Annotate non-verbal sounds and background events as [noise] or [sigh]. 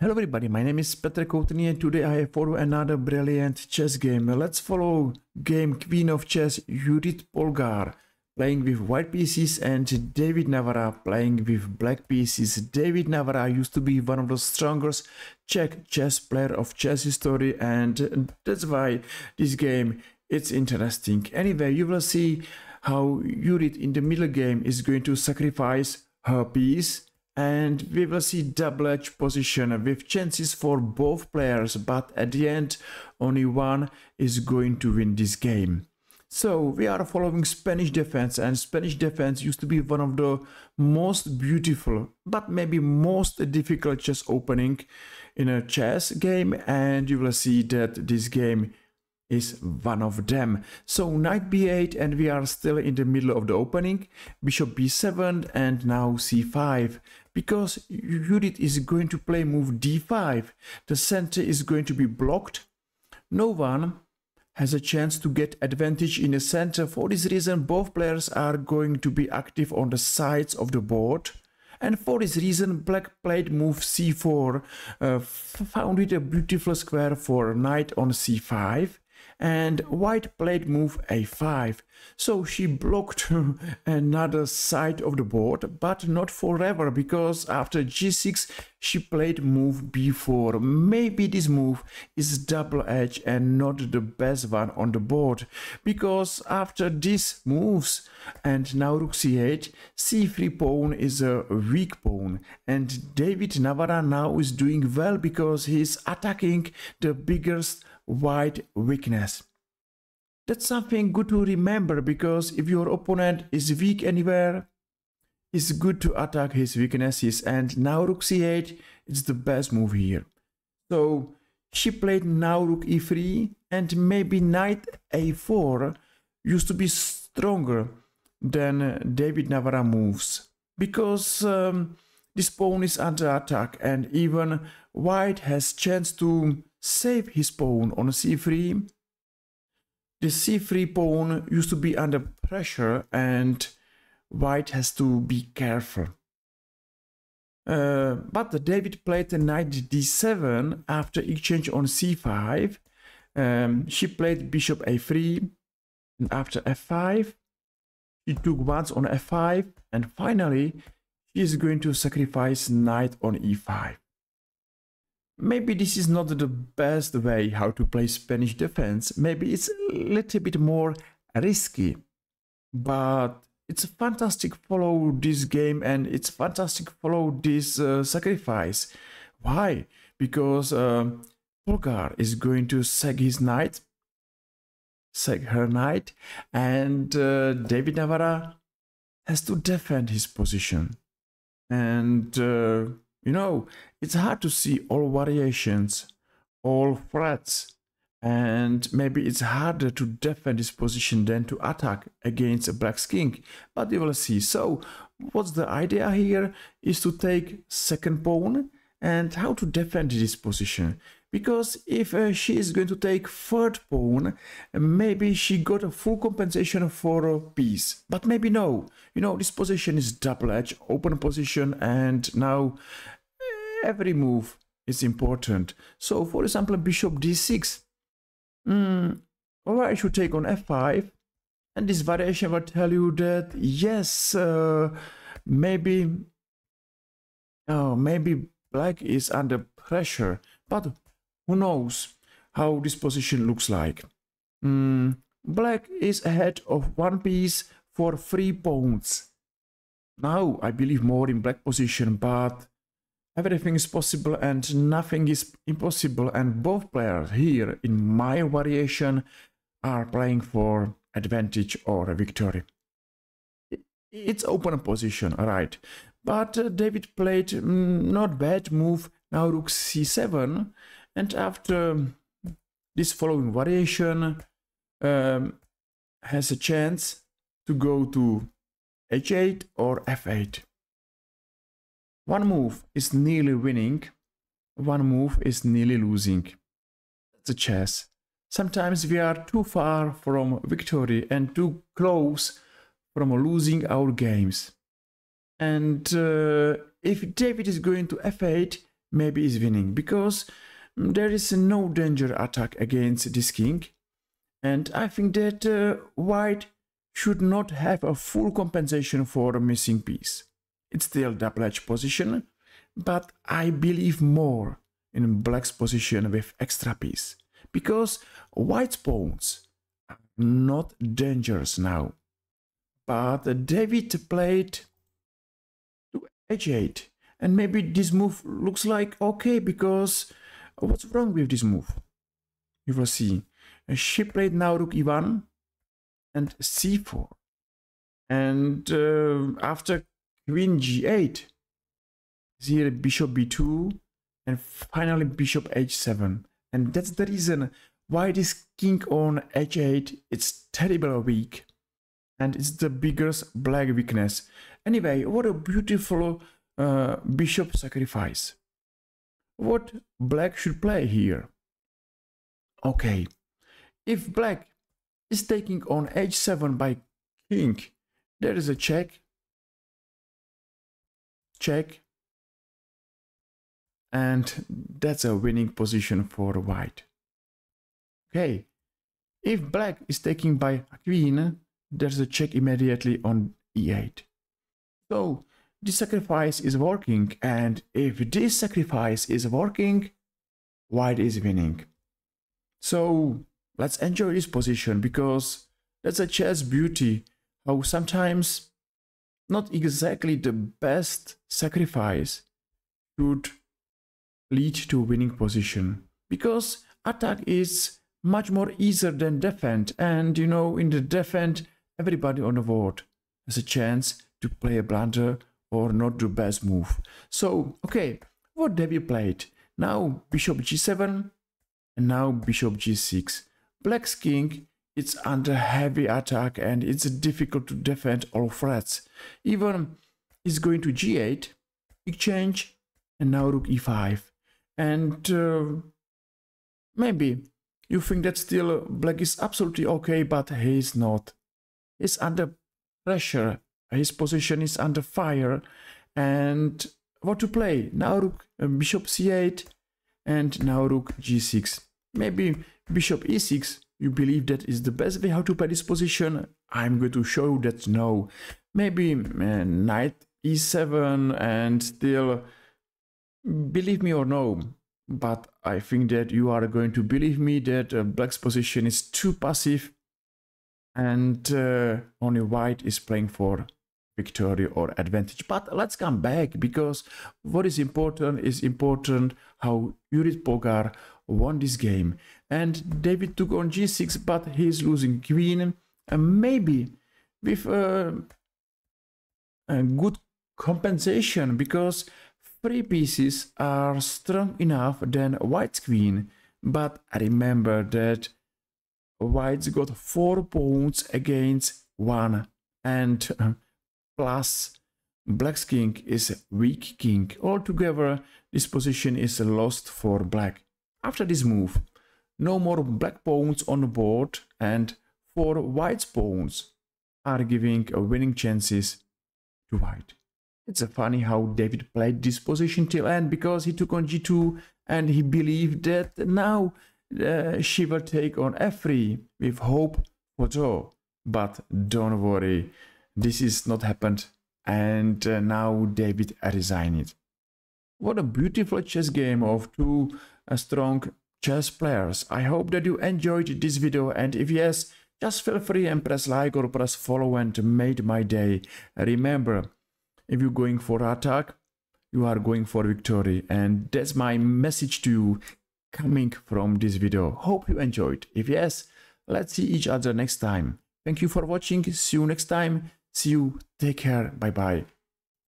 Hello everybody, my name is Petr Koutný and today I have for another brilliant chess game. Let's follow game Queen of Chess Judit Polgar playing with white pieces and David Navara playing with black pieces. David Navara used to be one of the strongest Czech chess player of chess history and that's why this game it's interesting. Anyway, you will see how Judit in the middle game is going to sacrifice her piece and we will see double edge position with chances for both players but at the end only one is going to win this game so we are following Spanish defense and Spanish defense used to be one of the most beautiful but maybe most difficult chess opening in a chess game and you will see that this game is one of them. So knight b8 and we are still in the middle of the opening. Bishop b7 and now c5 because Judit is going to play move d5. The center is going to be blocked. No one has a chance to get advantage in the center. For this reason, both players are going to be active on the sides of the board. And for this reason, black played move c4, uh, found it a beautiful square for knight on c5 and white played move a5. So she blocked [laughs] another side of the board, but not forever because after g6 she played move b4. Maybe this move is double edge and not the best one on the board because after these moves and now rook c8, c3 pawn is a weak pawn and David Navara now is doing well because he's attacking the biggest white weakness. That's something good to remember because if your opponent is weak anywhere, it's good to attack his weaknesses and now rook c8 is the best move here. So she played now rook e3 and maybe knight a4 used to be stronger than David Navara moves because um, this pawn is under attack and even white has chance to save his pawn on c3. The c3 pawn used to be under pressure and white has to be careful. Uh, but David played the knight d7 after exchange on c5. Um, she played bishop a3 and after f5 she took once on f5 and finally she is going to sacrifice knight on e5. Maybe this is not the best way how to play Spanish defense. Maybe it's a little bit more risky. But it's a fantastic follow this game and it's fantastic follow this uh, sacrifice. Why? Because uh, Polgar is going to sack his knight, sack her knight, and uh, David Navara has to defend his position. And uh, you know, it's hard to see all variations, all threats, and maybe it's harder to defend this position than to attack against a black king, but you will see. So, what's the idea here is to take second pawn and how to defend this position. Because if uh, she is going to take third pawn, maybe she got a full compensation for a piece. But maybe no. You know, this position is double edge, open position, and now every move is important. So, for example, bishop d6. Mm, or I should take on f5. And this variation will tell you that, yes, uh, maybe, oh, maybe black is under pressure. But who knows how this position looks like. Mm, black is ahead of one piece for three pawns. Now I believe more in black position, but everything is possible and nothing is impossible and both players here in my variation are playing for advantage or a victory. It's open position, right. But uh, David played mm, not bad move, now rook c7 and after this following variation um, has a chance to go to h8 or f8. One move is nearly winning, one move is nearly losing. That's a chess. Sometimes we are too far from victory and too close from losing our games. And uh, if David is going to f8, maybe is winning because there is no danger attack against this king and I think that uh, white should not have a full compensation for a missing piece. It's still double edge position, but I believe more in black's position with extra piece because white's pawns are not dangerous now. But David played to h8 and maybe this move looks like okay because what's wrong with this move? You will see. She played now rook e1 and c4. And uh, after queen g8, here bishop b2 and finally bishop h7. And that's the reason why this king on h8 it's terrible weak and it's the biggest black weakness. Anyway, what a beautiful uh, bishop sacrifice. What black should play here? Okay, if black is taking on h7 by king, there is a check, check, and that's a winning position for white. Okay, if black is taking by queen, there's a check immediately on e8. So this sacrifice is working and if this sacrifice is working, white is winning. So let's enjoy this position because that's a chess beauty how sometimes not exactly the best sacrifice should lead to winning position because attack is much more easier than defend and you know in the defend everybody on the board has a chance to play a blunder or not the best move. So, okay, what David played? Now bishop g7 and now bishop g6. Black's king it's under heavy attack and it's difficult to defend all threats. Even it's going to g8, exchange, and now rook e5. And uh, maybe you think that still black is absolutely okay, but he's not. He's under pressure his position is under fire. And what to play? Now rook uh, bishop c8 and now rook g6. Maybe bishop e6. You believe that is the best way how to play this position? I'm going to show that no. Maybe uh, knight e7 and still believe me or no but I think that you are going to believe me that uh, black's position is too passive and uh, only white is playing for victory or advantage. But let's come back because what is important is important how Judit Polgár won this game. And David took on g6, but he's losing queen. And maybe with a, a good compensation because three pieces are strong enough than white's queen. But remember that white's got four pawns against one and uh, plus black's king is weak king. Altogether, this position is lost for black. After this move, no more black pawns on the board and four white pawns are giving winning chances to white. It's funny how David played this position till end because he took on g2 and he believed that now uh, she will take on f3 with hope for draw. But don't worry, this is not happened and uh, now David resigned. What a beautiful chess game of two uh, strong chess players. I hope that you enjoyed this video and if yes, just feel free and press like or press follow and made my day. Remember, if you're going for attack, you are going for victory and that's my message to you coming from this video. Hope you enjoyed. If yes, let's see each other next time. Thank you for watching. See you next time. See you. Take care. Bye bye.